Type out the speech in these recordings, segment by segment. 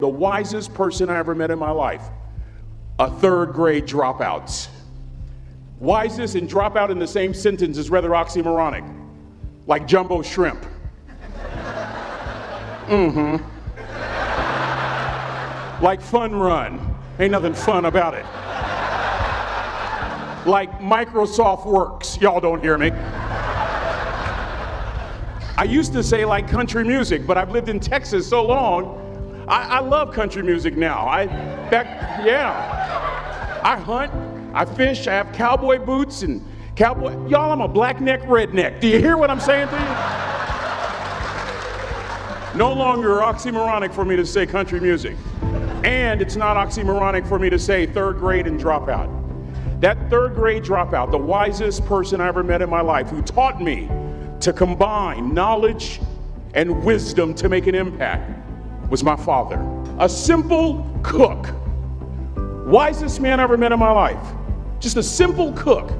the wisest person I ever met in my life, a third grade dropout. Wisest and dropout in the same sentence is rather oxymoronic, like jumbo shrimp. Mm hmm. Like fun run. Ain't nothing fun about it. Like Microsoft Works. Y'all don't hear me. I used to say like country music, but I've lived in Texas so long, I, I love country music now. I back, yeah. I hunt, I fish, I have cowboy boots and cowboy. Y'all, I'm a black neck redneck. Do you hear what I'm saying to you? No longer oxymoronic for me to say country music. And it's not oxymoronic for me to say third grade and dropout. That third grade dropout, the wisest person I ever met in my life, who taught me to combine knowledge and wisdom to make an impact was my father. A simple cook. Wisest man I ever met in my life. Just a simple cook.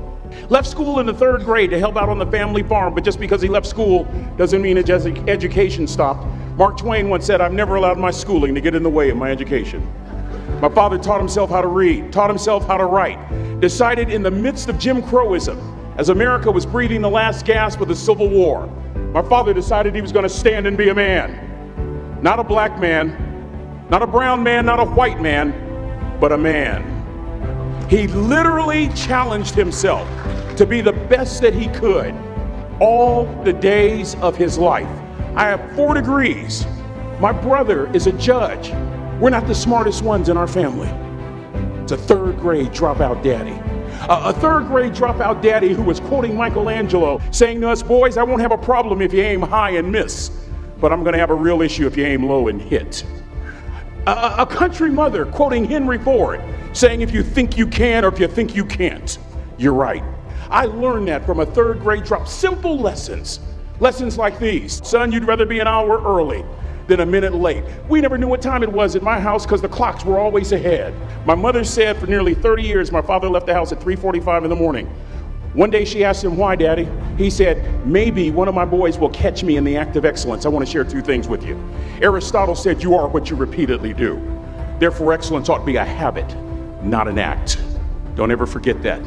Left school in the third grade to help out on the family farm, but just because he left school doesn't mean his education stopped. Mark Twain once said, I've never allowed my schooling to get in the way of my education. My father taught himself how to read, taught himself how to write, decided in the midst of Jim Crowism as America was breathing the last gasp of the Civil War, my father decided he was going to stand and be a man. Not a black man, not a brown man, not a white man, but a man. He literally challenged himself to be the best that he could all the days of his life. I have four degrees. My brother is a judge. We're not the smartest ones in our family. It's a third grade dropout daddy a third grade dropout daddy who was quoting Michelangelo, saying to us, Boys, I won't have a problem if you aim high and miss, but I'm going to have a real issue if you aim low and hit. A, a country mother quoting Henry Ford, saying, If you think you can or if you think you can't, you're right. I learned that from a third grade drop. Simple lessons. Lessons like these Son, you'd rather be an hour early than a minute late. We never knew what time it was at my house because the clocks were always ahead. My mother said for nearly 30 years my father left the house at 3:45 in the morning. One day she asked him, Why, Daddy? He said, Maybe one of my boys will catch me in the act of excellence. I want to share two things with you. Aristotle said, You are what you repeatedly do. Therefore, excellence ought to be a habit, not an act. Don't ever forget that.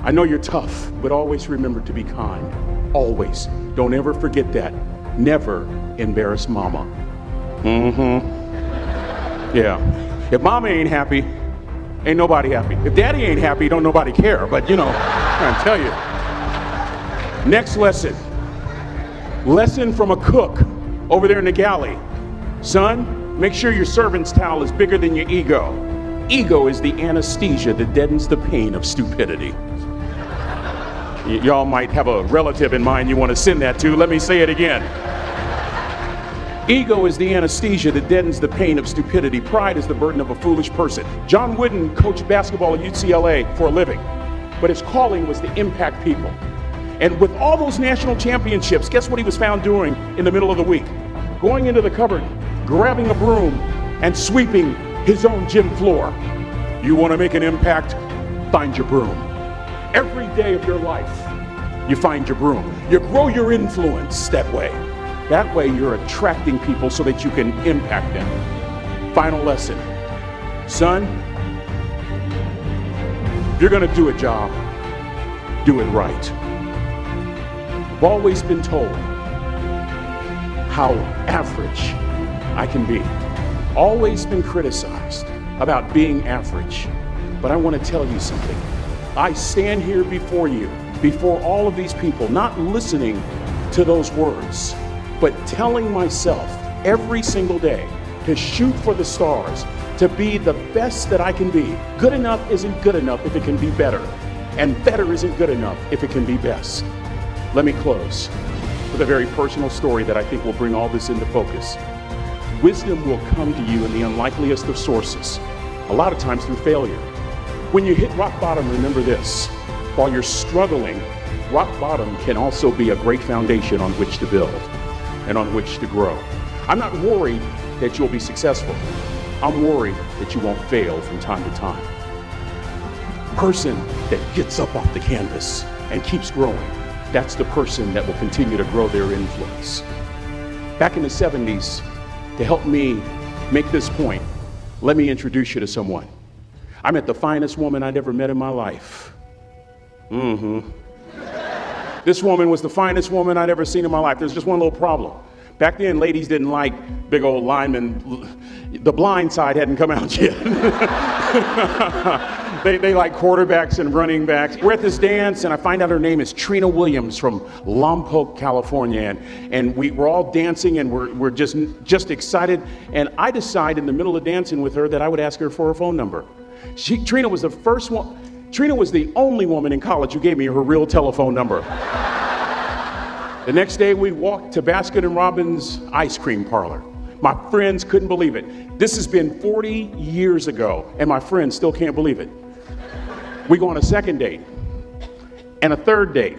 I know you're tough, but always remember to be kind. Always. Don't ever forget that. Never embarrass mama. Mm-hmm. Yeah. If mama ain't happy, ain't nobody happy. If daddy ain't happy, don't nobody care. But you know, I'm tell you. Next lesson. Lesson from a cook over there in the galley. Son, make sure your servant's towel is bigger than your ego. Ego is the anesthesia that deadens the pain of stupidity. Y- y'all might have a relative in mind you want to send that to. Let me say it again. Ego is the anesthesia that deadens the pain of stupidity. Pride is the burden of a foolish person. John Wooden coached basketball at UCLA for a living, but his calling was to impact people. And with all those national championships, guess what he was found doing in the middle of the week? Going into the cupboard, grabbing a broom, and sweeping his own gym floor. You want to make an impact? Find your broom. Every day of your life, you find your broom. You grow your influence that way. That way, you're attracting people so that you can impact them. Final lesson son, if you're going to do a job, do it right. I've always been told how average I can be. Always been criticized about being average. But I want to tell you something. I stand here before you, before all of these people, not listening to those words but telling myself every single day to shoot for the stars, to be the best that I can be. Good enough isn't good enough if it can be better, and better isn't good enough if it can be best. Let me close with a very personal story that I think will bring all this into focus. Wisdom will come to you in the unlikeliest of sources, a lot of times through failure. When you hit rock bottom, remember this while you're struggling, rock bottom can also be a great foundation on which to build and on which to grow. I'm not worried that you'll be successful. I'm worried that you won't fail from time to time. Person that gets up off the canvas and keeps growing, that's the person that will continue to grow their influence. Back in the 70s, to help me make this point, let me introduce you to someone. I met the finest woman I'd ever met in my life. Mm hmm. this woman was the finest woman I'd ever seen in my life. There's just one little problem. Back then, ladies didn't like big old linemen. The blind side hadn't come out yet. they, they like quarterbacks and running backs. We're at this dance, and I find out her name is Trina Williams from Lompoc, California. And, and we, we're all dancing, and we're, we're just, just excited. And I decide in the middle of dancing with her that I would ask her for her phone number. She, Trina was the first one, Trina was the only woman in college who gave me her real telephone number. The next day, we walked to Baskin and Robbins ice cream parlor. My friends couldn't believe it. This has been 40 years ago, and my friends still can't believe it. We go on a second date, and a third date,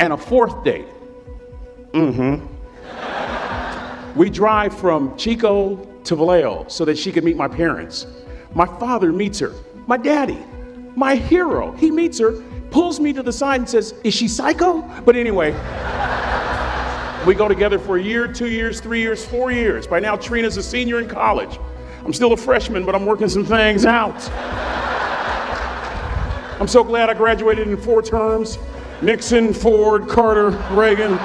and a fourth date. Mm hmm. we drive from Chico to Vallejo so that she could meet my parents. My father meets her, my daddy, my hero. He meets her pulls me to the side and says, Is she psycho? But anyway, we go together for a year, two years, three years, four years. By now, Trina's a senior in college. I'm still a freshman, but I'm working some things out. I'm so glad I graduated in four terms Nixon, Ford, Carter, Reagan.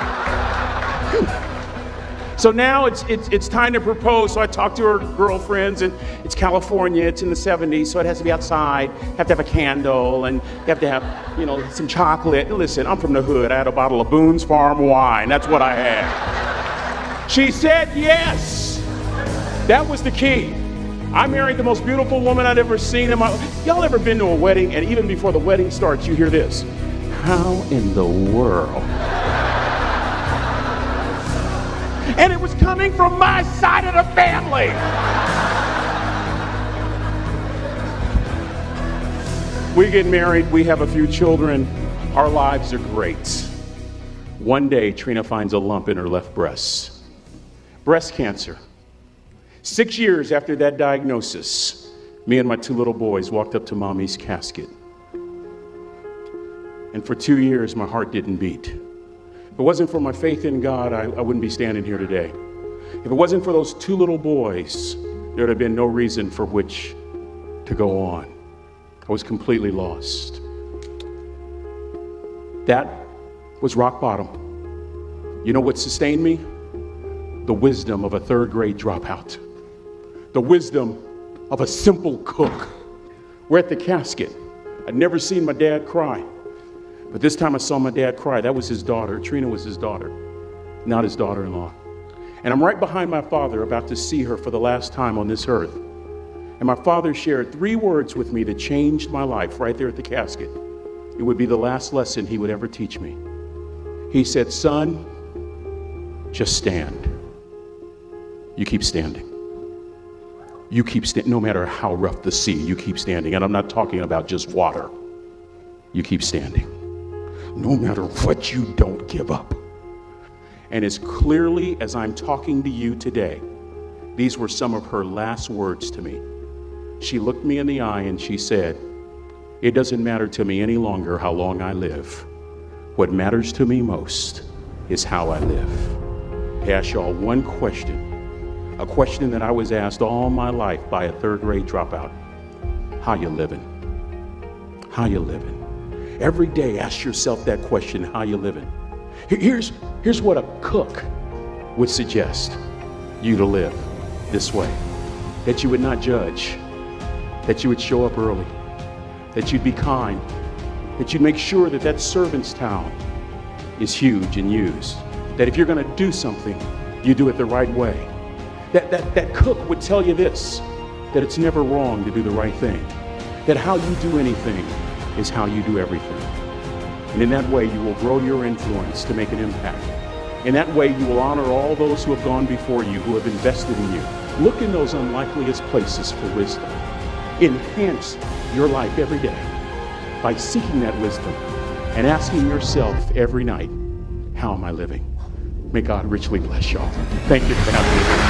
So now it's, it's, it's time to propose. So I talk to her girlfriends, and it's California, it's in the 70s, so it has to be outside. You have to have a candle, and you have to have, you know, some chocolate. Listen, I'm from the hood. I had a bottle of Boone's Farm wine. That's what I had. She said yes. That was the key. I married the most beautiful woman I'd ever seen in my life. Y'all ever been to a wedding and even before the wedding starts, you hear this? How in the world? And it was coming from my side of the family. we get married, we have a few children, our lives are great. One day, Trina finds a lump in her left breast. Breast cancer. Six years after that diagnosis, me and my two little boys walked up to mommy's casket. And for two years, my heart didn't beat. If it wasn't for my faith in God, I, I wouldn't be standing here today. If it wasn't for those two little boys, there would have been no reason for which to go on. I was completely lost. That was rock bottom. You know what sustained me? The wisdom of a third grade dropout, the wisdom of a simple cook. We're at the casket. I'd never seen my dad cry. But this time I saw my dad cry. That was his daughter. Trina was his daughter, not his daughter in law. And I'm right behind my father, about to see her for the last time on this earth. And my father shared three words with me that changed my life right there at the casket. It would be the last lesson he would ever teach me. He said, Son, just stand. You keep standing. You keep standing, no matter how rough the sea, you keep standing. And I'm not talking about just water. You keep standing no matter what you don't give up. And as clearly as I'm talking to you today, these were some of her last words to me. She looked me in the eye and she said, It doesn't matter to me any longer how long I live. What matters to me most is how I live. I ask y'all one question, a question that I was asked all my life by a third grade dropout. How you living? How you living? Every day, ask yourself that question how you living? Here's, here's what a cook would suggest you to live this way that you would not judge, that you would show up early, that you'd be kind, that you'd make sure that that servant's towel is huge and used, that if you're going to do something, you do it the right way. That, that, that cook would tell you this that it's never wrong to do the right thing, that how you do anything is how you do everything. And in that way, you will grow your influence to make an impact. In that way, you will honor all those who have gone before you, who have invested in you. Look in those unlikeliest places for wisdom. Enhance your life every day by seeking that wisdom and asking yourself every night, How am I living? May God richly bless y'all. Thank you for having me.